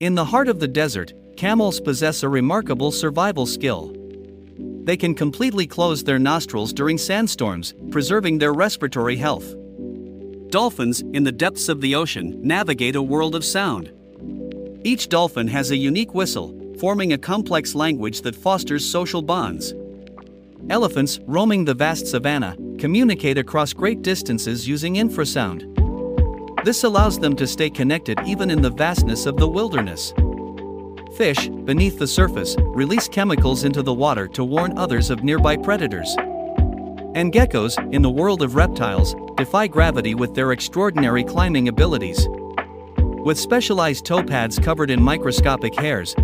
In the heart of the desert, camels possess a remarkable survival skill. They can completely close their nostrils during sandstorms, preserving their respiratory health. Dolphins, in the depths of the ocean, navigate a world of sound. Each dolphin has a unique whistle, forming a complex language that fosters social bonds. Elephants, roaming the vast savanna, communicate across great distances using infrasound. This allows them to stay connected even in the vastness of the wilderness. Fish, beneath the surface, release chemicals into the water to warn others of nearby predators. And geckos, in the world of reptiles, defy gravity with their extraordinary climbing abilities. With specialized toe pads covered in microscopic hairs,